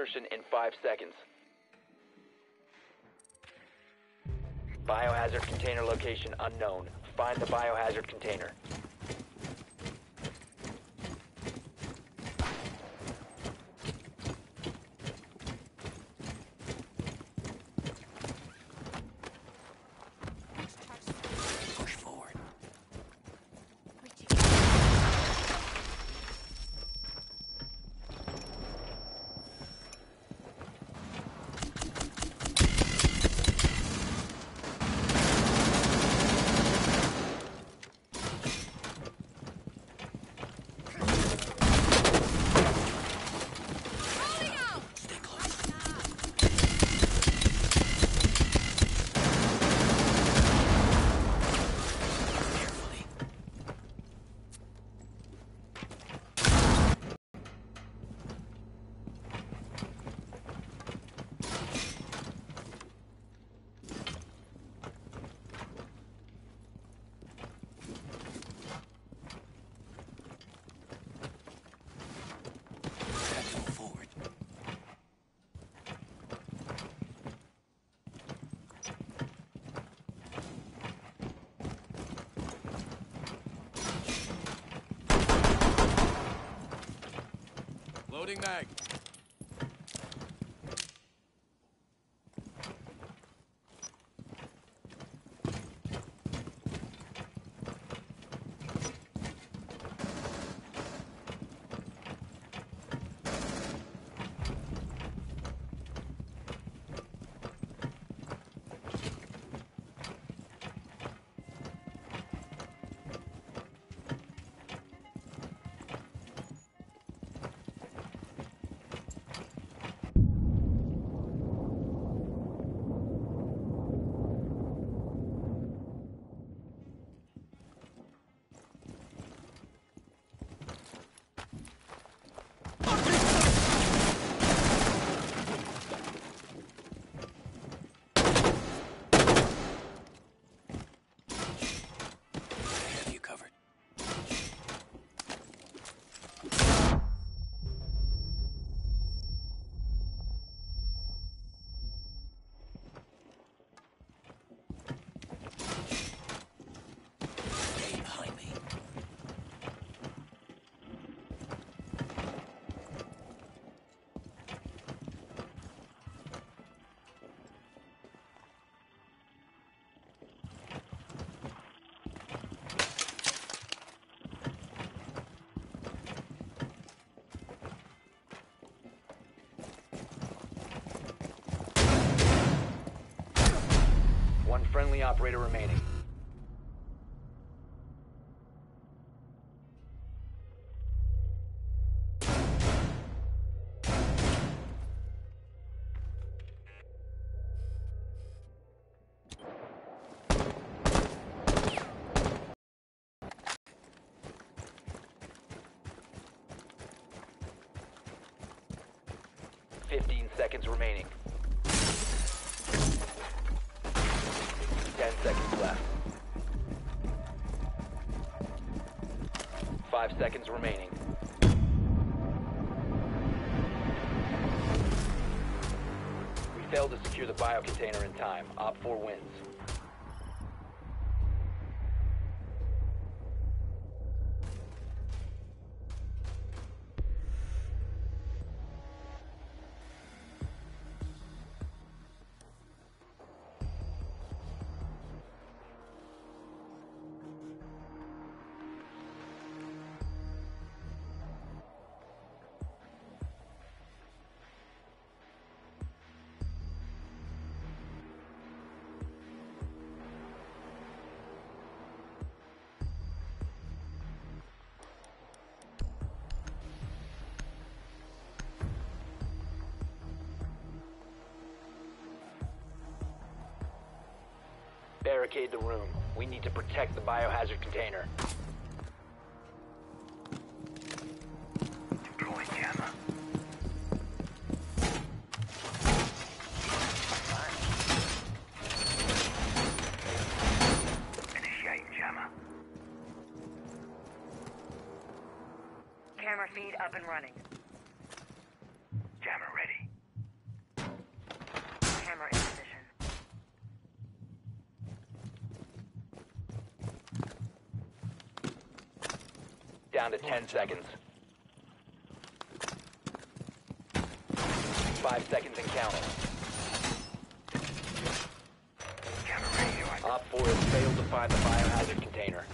insertion in five seconds. Biohazard container location unknown. Find the biohazard container. Loading mag. Operator remaining. Fifteen seconds remaining. Ten seconds left. Five seconds remaining. We failed to secure the bio container in time. OpFor wins. Barricade the room. We need to protect the biohazard container. Deploy jammer. Initiate jammer. Camera feed up and running. Jammer ready. Down to 10 seconds. Five seconds and counting. OpFor has failed to find the biohazard container.